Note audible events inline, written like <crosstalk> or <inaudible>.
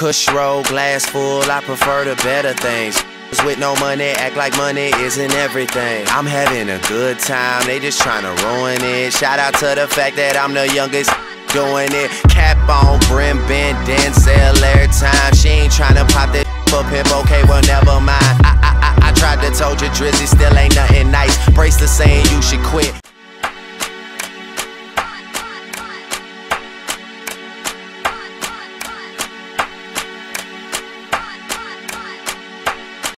Kush roll, glass full, I prefer the better things. With no money, act like money isn't everything. I'm having a good time, they just trying to ruin it. Shout out to the fact that I'm the youngest doing it. Cap on, brim bend, Denzel every time. She ain't trying to pop that <laughs> for pimp, okay, well, never mind. I, I, I, I tried to told you, Drizzy still ain't nothing nice. Brace the saying you should quit.